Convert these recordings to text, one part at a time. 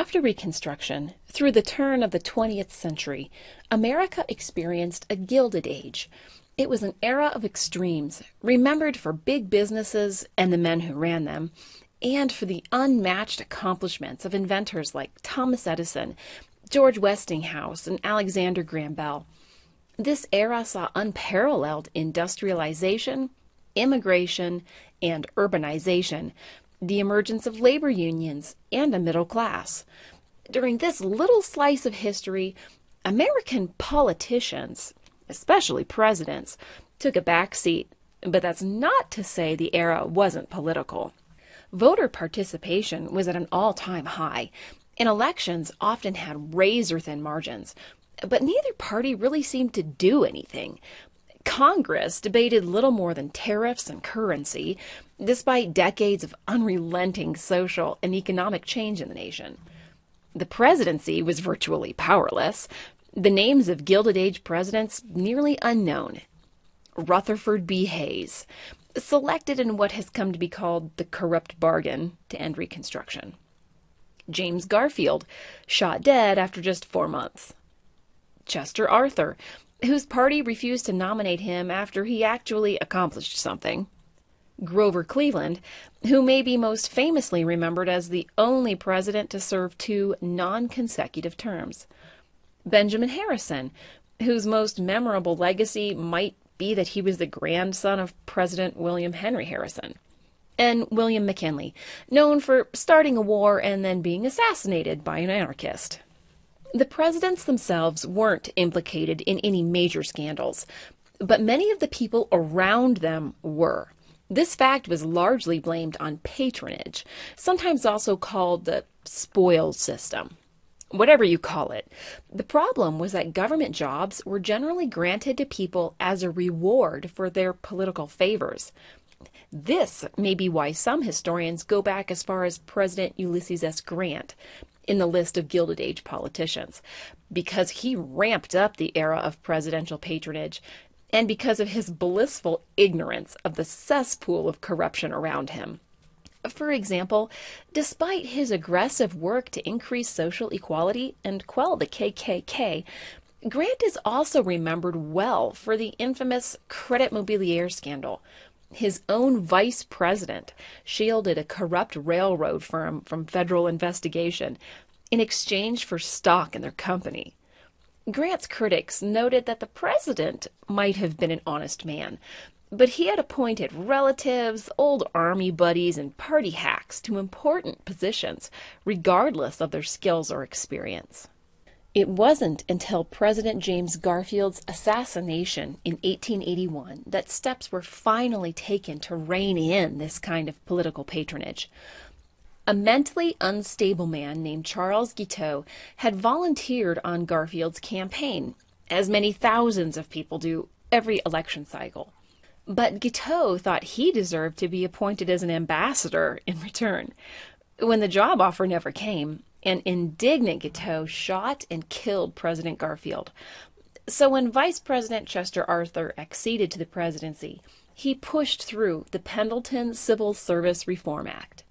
After Reconstruction, through the turn of the 20th century, America experienced a Gilded Age. It was an era of extremes, remembered for big businesses and the men who ran them, and for the unmatched accomplishments of inventors like Thomas Edison, George Westinghouse, and Alexander Graham Bell. This era saw unparalleled industrialization, immigration, and urbanization, the emergence of labor unions, and a middle class. During this little slice of history, American politicians, especially presidents, took a back seat, but that's not to say the era wasn't political. Voter participation was at an all time high, and elections often had razor thin margins, but neither party really seemed to do anything. Congress debated little more than tariffs and currency, despite decades of unrelenting social and economic change in the nation. The presidency was virtually powerless, the names of Gilded Age presidents nearly unknown. Rutherford B. Hayes, selected in what has come to be called the corrupt bargain to end Reconstruction. James Garfield, shot dead after just four months. Chester Arthur, whose party refused to nominate him after he actually accomplished something. Grover Cleveland, who may be most famously remembered as the only president to serve two non consecutive terms. Benjamin Harrison, whose most memorable legacy might be that he was the grandson of President William Henry Harrison. And William McKinley, known for starting a war and then being assassinated by an anarchist. The presidents themselves weren't implicated in any major scandals, but many of the people around them were. This fact was largely blamed on patronage, sometimes also called the spoils system. Whatever you call it. The problem was that government jobs were generally granted to people as a reward for their political favors. This may be why some historians go back as far as President Ulysses S. Grant in the list of Gilded Age politicians, because he ramped up the era of presidential patronage and because of his blissful ignorance of the cesspool of corruption around him. For example, despite his aggressive work to increase social equality and quell the KKK, Grant is also remembered well for the infamous Credit Mobilier scandal. His own vice president shielded a corrupt railroad firm from federal investigation in exchange for stock in their company. Grant's critics noted that the president might have been an honest man, but he had appointed relatives, old army buddies, and party hacks to important positions, regardless of their skills or experience. It wasn't until President James Garfield's assassination in 1881 that steps were finally taken to rein in this kind of political patronage. A mentally unstable man named Charles Guiteau had volunteered on Garfield's campaign, as many thousands of people do every election cycle. But Guiteau thought he deserved to be appointed as an ambassador in return. When the job offer never came, an indignant Guiteau shot and killed President Garfield. So when Vice President Chester Arthur acceded to the presidency, he pushed through the Pendleton Civil Service Reform Act.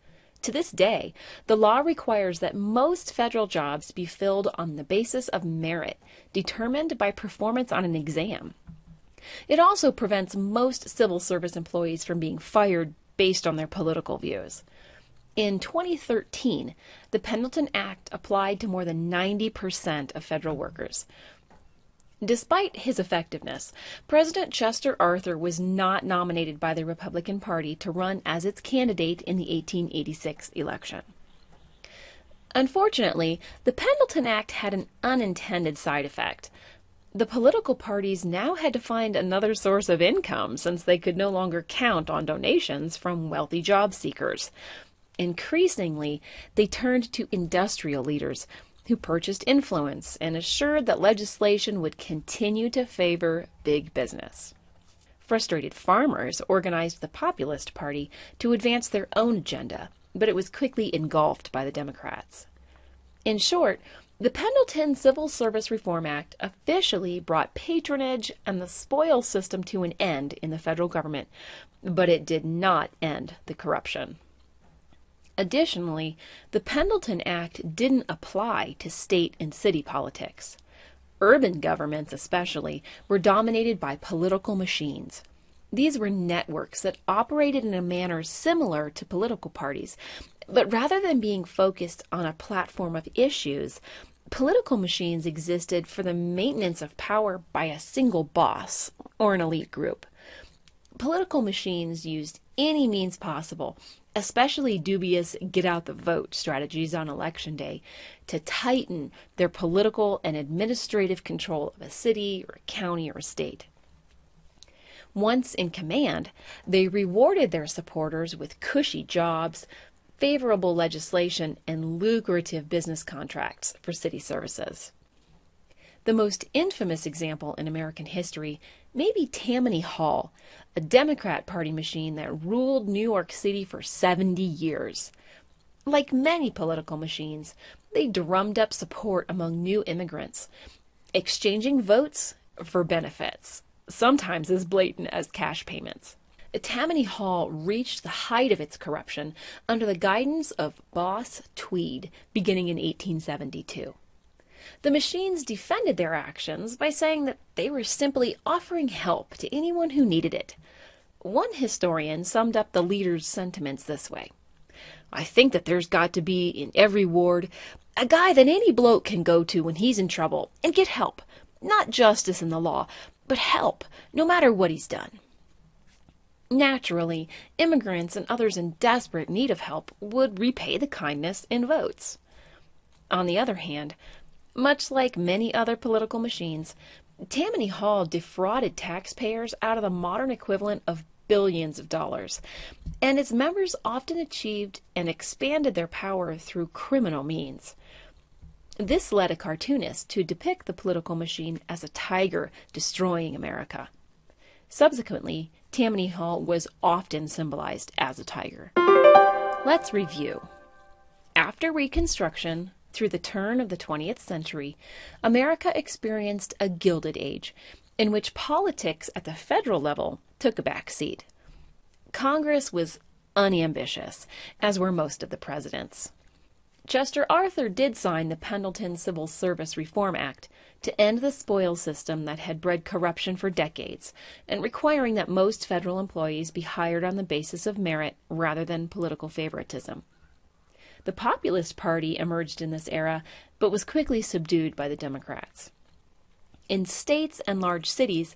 To this day, the law requires that most federal jobs be filled on the basis of merit, determined by performance on an exam. It also prevents most civil service employees from being fired based on their political views. In 2013, the Pendleton Act applied to more than 90% of federal workers. Despite his effectiveness, President Chester Arthur was not nominated by the Republican Party to run as its candidate in the 1886 election. Unfortunately, the Pendleton Act had an unintended side effect. The political parties now had to find another source of income since they could no longer count on donations from wealthy job seekers. Increasingly, they turned to industrial leaders who purchased influence and assured that legislation would continue to favor big business. Frustrated farmers organized the Populist Party to advance their own agenda, but it was quickly engulfed by the Democrats. In short, the Pendleton Civil Service Reform Act officially brought patronage and the spoils system to an end in the federal government, but it did not end the corruption. Additionally, the Pendleton Act didn't apply to state and city politics. Urban governments, especially, were dominated by political machines. These were networks that operated in a manner similar to political parties, but rather than being focused on a platform of issues, political machines existed for the maintenance of power by a single boss or an elite group. Political machines used any means possible, especially dubious get out the vote strategies on election day, to tighten their political and administrative control of a city or a county or a state. Once in command, they rewarded their supporters with cushy jobs, favorable legislation, and lucrative business contracts for city services. The most infamous example in American history may be Tammany Hall, a Democrat Party machine that ruled New York City for 70 years. Like many political machines, they drummed up support among new immigrants, exchanging votes for benefits, sometimes as blatant as cash payments. Tammany Hall reached the height of its corruption under the guidance of Boss Tweed beginning in 1872. The machines defended their actions by saying that they were simply offering help to anyone who needed it. One historian summed up the leader's sentiments this way I think that there's got to be in every ward a guy that any bloke can go to when he's in trouble and get help. Not justice in the law, but help, no matter what he's done. Naturally, immigrants and others in desperate need of help would repay the kindness in votes. On the other hand, much like many other political machines, Tammany Hall defrauded taxpayers out of the modern equivalent of billions of dollars, and its members often achieved and expanded their power through criminal means. This led a cartoonist to depict the political machine as a tiger destroying America. Subsequently, Tammany Hall was often symbolized as a tiger. Let's review. After Reconstruction, through the turn of the 20th century, America experienced a Gilded Age, in which politics at the federal level took a back seat. Congress was unambitious, as were most of the presidents. Chester Arthur did sign the Pendleton Civil Service Reform Act to end the spoils system that had bred corruption for decades and requiring that most federal employees be hired on the basis of merit rather than political favoritism. The Populist Party emerged in this era, but was quickly subdued by the Democrats. In states and large cities,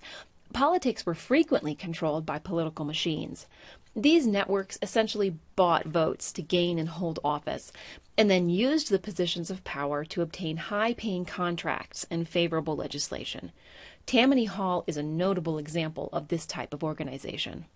politics were frequently controlled by political machines. These networks essentially bought votes to gain and hold office, and then used the positions of power to obtain high paying contracts and favorable legislation. Tammany Hall is a notable example of this type of organization.